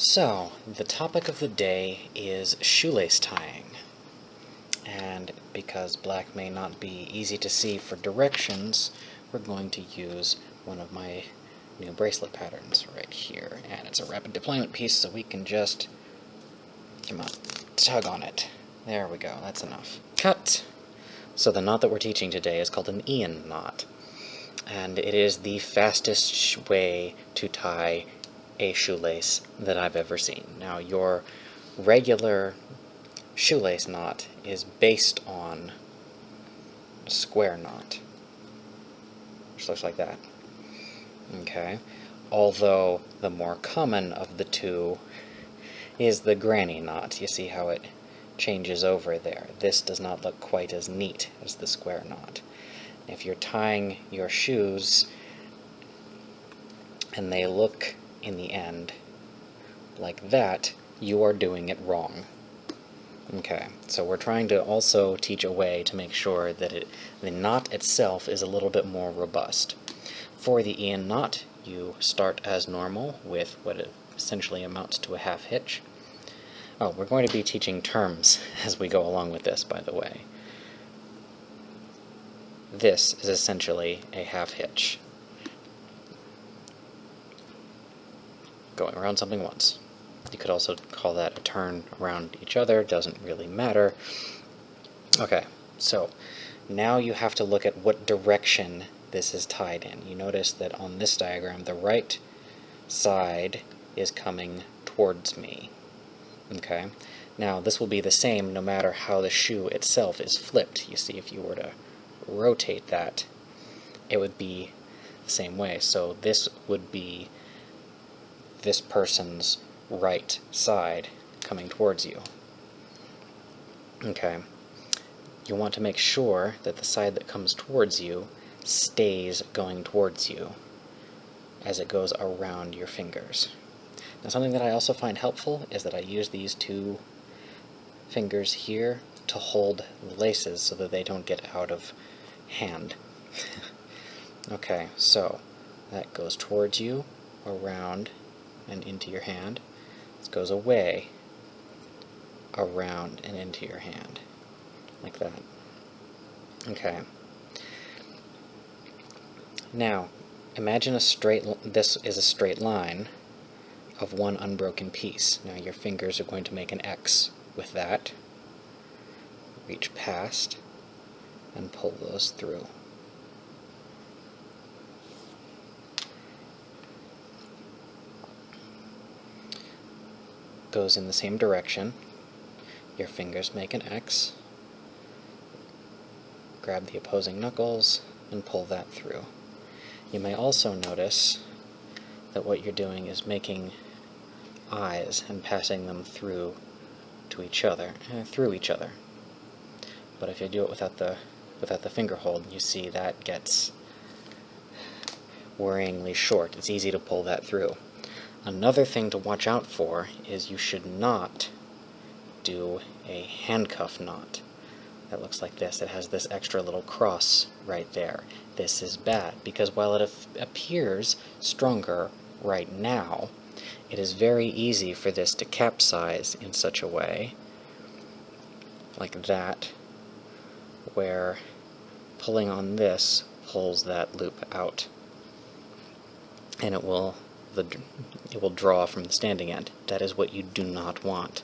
So, the topic of the day is shoelace tying. And because black may not be easy to see for directions, we're going to use one of my new bracelet patterns right here. And it's a rapid deployment piece, so we can just, come on, tug on it. There we go, that's enough. Cut! So the knot that we're teaching today is called an Ian knot. And it is the fastest way to tie a shoelace that I've ever seen. Now, your regular shoelace knot is based on a square knot, which looks like that. Okay, although the more common of the two is the granny knot. You see how it changes over there. This does not look quite as neat as the square knot. If you're tying your shoes and they look in the end like that, you are doing it wrong. Okay, so we're trying to also teach a way to make sure that it, the knot itself is a little bit more robust. For the Ian knot, you start as normal with what essentially amounts to a half hitch. Oh, we're going to be teaching terms as we go along with this, by the way. This is essentially a half hitch. Going around something once. You could also call that a turn around each other, doesn't really matter. Okay, so now you have to look at what direction this is tied in. You notice that on this diagram, the right side is coming towards me. Okay, now this will be the same no matter how the shoe itself is flipped. You see, if you were to rotate that, it would be the same way. So this would be this person's right side coming towards you. Okay, you want to make sure that the side that comes towards you stays going towards you as it goes around your fingers. Now something that I also find helpful is that I use these two fingers here to hold the laces so that they don't get out of hand. okay, so that goes towards you, around, and into your hand. This goes away, around, and into your hand. Like that. Okay. Now, imagine a straight, this is a straight line of one unbroken piece. Now your fingers are going to make an X with that. Reach past and pull those through. Goes in the same direction. Your fingers make an X. Grab the opposing knuckles and pull that through. You may also notice that what you're doing is making eyes and passing them through to each other, eh, through each other. But if you do it without the without the finger hold, you see that gets worryingly short. It's easy to pull that through. Another thing to watch out for is you should not do a handcuff knot that looks like this. It has this extra little cross right there. This is bad because while it appears stronger right now, it is very easy for this to capsize in such a way, like that, where pulling on this pulls that loop out. And it will the it will draw from the standing end. That is what you do not want.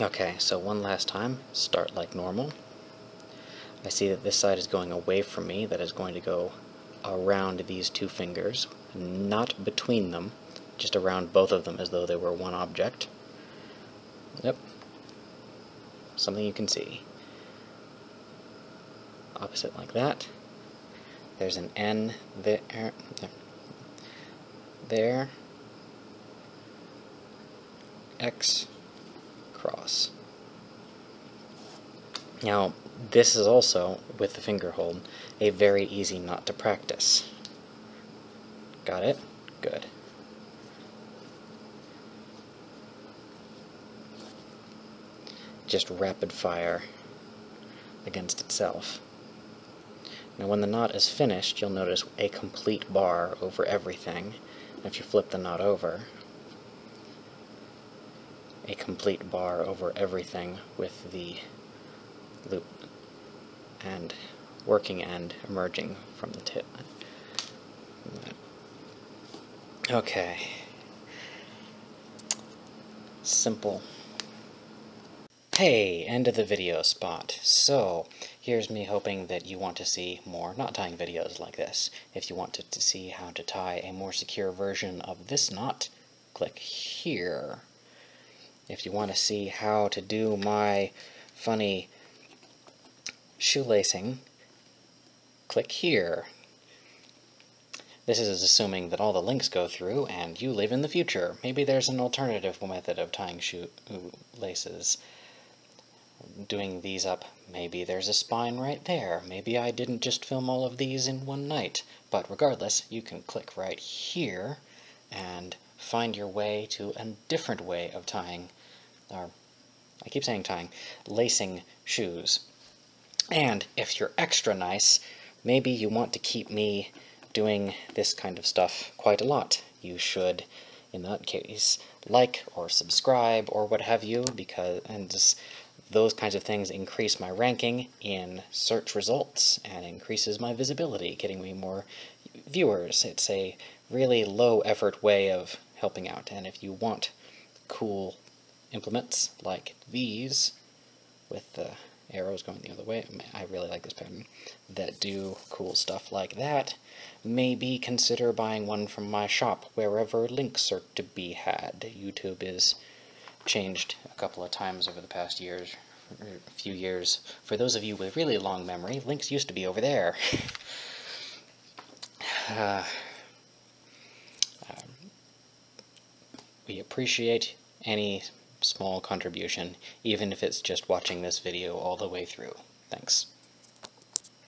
Okay, so one last time, start like normal. I see that this side is going away from me, that is going to go around these two fingers, not between them, just around both of them as though they were one object. Yep. Something you can see. Opposite like that. There's an N there. There. X cross. Now, this is also, with the finger hold, a very easy knot to practice. Got it? Good. Just rapid fire against itself. Now when the knot is finished, you'll notice a complete bar over everything. If you flip the knot over, a complete bar over everything with the loop and working end emerging from the tip. Okay. Simple. Hey, end of the video spot. So, here's me hoping that you want to see more knot tying videos like this. If you want to, to see how to tie a more secure version of this knot, click here. If you want to see how to do my funny shoelacing, click here. This is assuming that all the links go through and you live in the future. Maybe there's an alternative method of tying shoelaces. Doing these up, maybe there's a spine right there. Maybe I didn't just film all of these in one night. But regardless, you can click right here and find your way to a different way of tying, or I keep saying tying, lacing shoes. And if you're extra nice, maybe you want to keep me doing this kind of stuff quite a lot. You should, in that case, like or subscribe or what have you, because and just those kinds of things increase my ranking in search results and increases my visibility, getting me more viewers. It's a really low effort way of helping out. And if you want cool implements like these with the arrows going the other way. I really like this pattern, that do cool stuff like that, maybe consider buying one from my shop wherever links are to be had. YouTube is changed a couple of times over the past years, a few years. For those of you with really long memory, links used to be over there. uh, um, we appreciate any small contribution, even if it's just watching this video all the way through. Thanks.